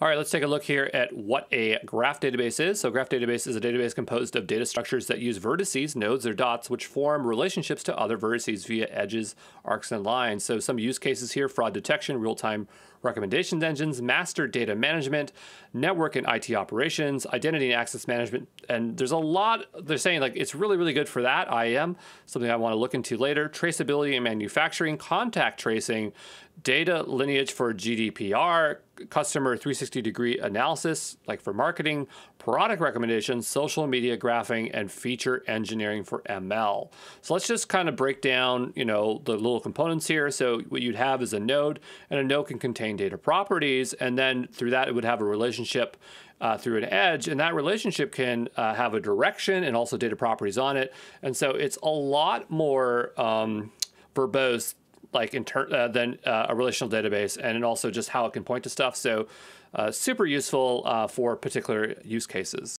All right, let's take a look here at what a graph database is. So graph database is a database composed of data structures that use vertices, nodes, or dots, which form relationships to other vertices via edges, arcs, and lines. So some use cases here, fraud detection, real-time recommendations engines, master data management, network and IT operations, identity and access management. And there's a lot, they're saying like it's really, really good for that, IAM, something I want to look into later, traceability and manufacturing, contact tracing, data lineage for GDPR, customer 360 degree analysis, like for marketing, product recommendations, social media graphing, and feature engineering for ML. So let's just kind of break down, you know, the little components here. So what you'd have is a node, and a node can contain data properties, and then through that it would have a relationship uh, through an edge, and that relationship can uh, have a direction and also data properties on it. And so it's a lot more um, verbose like in ter- uh, than uh, a relational database, and also just how it can point to stuff. So, uh, super useful uh, for particular use cases.